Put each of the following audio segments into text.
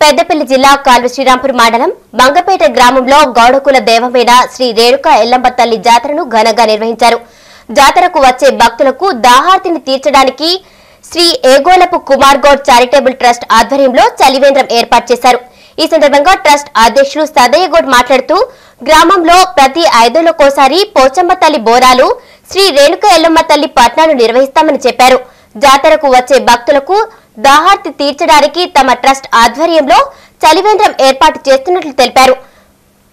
పెద్దపల్లి జిల్లా కాల్వ శ్రీరాంపూర్ మండలం మంగపేట గ్రామంలో గౌడకుల దేవమైన శ్రీ రేణుక ఎల్లమ్మ తల్లి జాతరను ఘనంగా నిర్వహించారు. జాతరకు వచ్చే భక్తులకు దాహార్తిని తీర్చడానికి శ్రీ ఏగోలపు కుమార్ గౌడ్ చారిటబుల్ ట్రస్ట్ ఆధ్వర్యంలో చలివేంద్రం ఏర్పాటు చేశారు. ఈ సందర్భంగా ట్రస్ట్ అధ్యక్షులు సదయ్య మాట్లాడుతూ గ్రామంలో ప్రతి ఐదేళ్ళకోసారి పోచమ్మ తల్లి బోరాలు శ్రీ రేణుక ఎల్లమ్మ తల్లి పట్నాలు నిర్వహిస్తామని చెప్పారు. జాతరకు వచ్చే భక్తులకు దాహార్తి తీర్చడానికి తమ ట్రస్ట్ ఆధ్వర్యంలో చలివేంద్రం ఏర్పాటు చేస్తున్నట్లు తెలిపారు.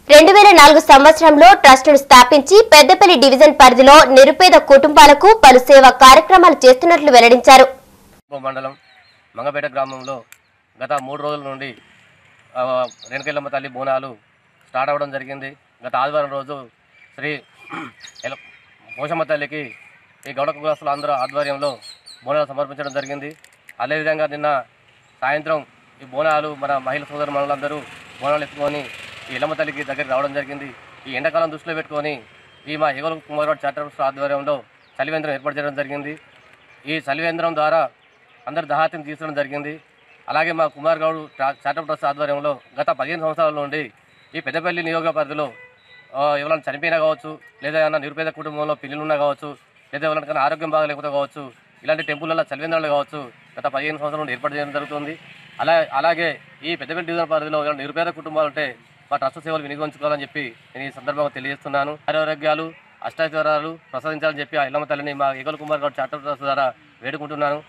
రెండు వేల నాలుగు సంవత్సరంలో ట్రస్టును స్థాపించి పెద్దపల్లి డివిజన్ పరిధిలో నిరుపేద కుటుంబాలకు పలు సేవా కార్యక్రమాలు చేస్తున్నట్లు వెల్లడించారు. మండలం మంగపేట గ్రామంలో గత మూడు రోజుల నుండి రేణుకెళ్ళమ్మ తల్లి బోనాలు స్టార్ట్ అవ్వడం జరిగింది. గత ఆదివారం రోజు శ్రీ పోషమ్మ తల్లికి ఈ గౌడ కులస్తుల అందరూ ఆధ్వర్యంలో బోనాలు సమర్పించడం జరిగింది. అదేవిధంగా నిన్న సాయంత్రం ఈ బోనాలు మన మహిళ సోదరు మనులందరూ బోనాలు ఎత్తుకొని ఈ ఎల్లమ్మ తల్లికి దగ్గరికి రావడం జరిగింది. ఈ ఎండాకాలం దృష్టిలో పెట్టుకొని ఈ మా ఎగల కుమార్ చార్టర్ ఆధ్వర్యంలో చలివేంద్రం ఏర్పాటు చేయడం జరిగింది. ఈ చలివేంద్రం ద్వారా అందరు దహాతిని తీసుకోవడం జరిగింది. అలాగే మా కుమార్ గౌడ్ ట్రా- చార్టర్ ట్రస్ట్ ఆధ్వర్యంలో గత పదిహేను సంవత్సరాల నుండి ఈ పెద్దపల్లి నియోజక పరిధిలో ఎవరైనా చనిపోయినా కావచ్చు లేదా ఏమైనా నిరుపేద కుటుంబంలో పిల్లలున్నా కావచ్చు లేదా ఎవరికైనా ఆరోగ్యం బాగలేకపోతే కావచ్చు ఇలాంటి టెంపుల్లో చలివేంద్రాలు కావచ్చు గత పదిహేను సంవత్సరాల నుండి ఏర్పాటు చేయడం జరుగుతుంది. అలా అలాగే ఈ పెద్దపల్లి డివిజన్ పరిధిలో ఏమైనా నిరుపేద కుటుంబాలు ఉంటే మా ట్రస్ట్ సేవలు వినియోగించుకోవాలని చెప్పి నేను ఈ సందర్భంగా తెలియజేస్తున్నాను. ఆరోగ్యాలు అష్టాచారాలు ప్రసాదించాలని చెప్పి ఆ ఇల్లమ్మ తల్లిని మా ఏగల కుమార్ గారు చార్టర్ ట్రస్ట్ ద్వారా వేడుకుంటున్నాను.